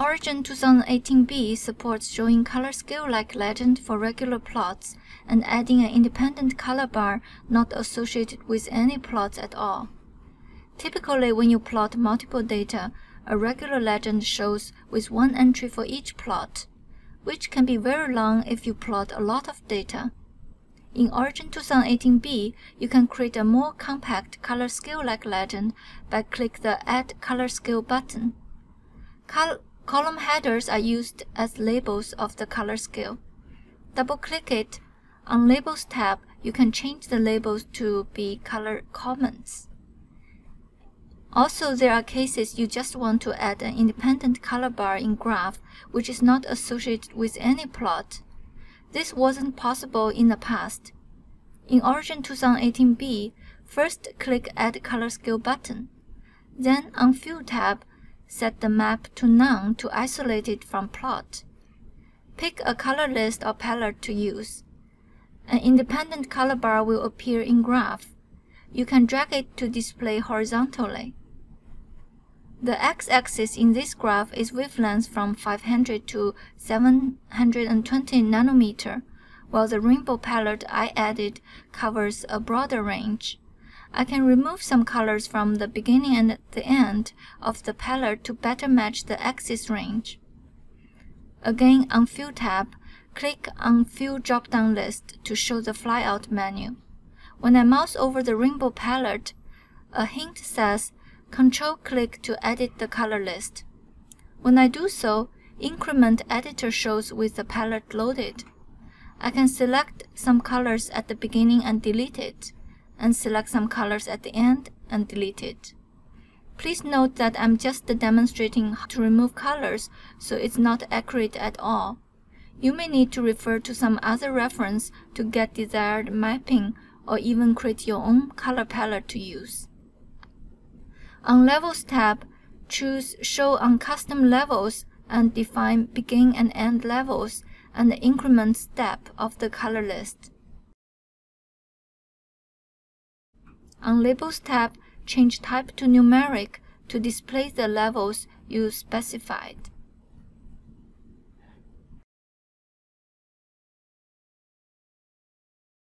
Origin 2018b supports showing color scale like legend for regular plots and adding an independent color bar not associated with any plots at all. Typically, when you plot multiple data, a regular legend shows with one entry for each plot, which can be very long if you plot a lot of data. In Origin 2018b, you can create a more compact color scale-like legend by click the Add Color Scale button. Col column headers are used as labels of the color scale. Double-click it. On Labels tab, you can change the labels to be color comments. Also, there are cases you just want to add an independent color bar in graph which is not associated with any plot. This wasn't possible in the past. In Origin 2018b, first click Add Color Scale button. Then on Fill tab, set the map to None to isolate it from plot. Pick a color list or palette to use. An independent color bar will appear in graph. You can drag it to display horizontally. The x-axis in this graph is wavelength from 500 to 720 nanometer, while the rainbow palette I added covers a broader range. I can remove some colors from the beginning and the end of the palette to better match the axis range. Again, on Fill tab, click on Fill drop-down list to show the flyout menu. When I mouse over the rainbow palette, a hint says Control-click to edit the color list. When I do so, Increment Editor shows with the palette loaded. I can select some colors at the beginning and delete it, and select some colors at the end and delete it. Please note that I'm just demonstrating how to remove colors, so it's not accurate at all. You may need to refer to some other reference to get desired mapping or even create your own color palette to use. On Levels tab, choose Show on Custom Levels and define begin and end levels and the increment step of the color list. On Labels tab, change type to numeric to display the levels you specified.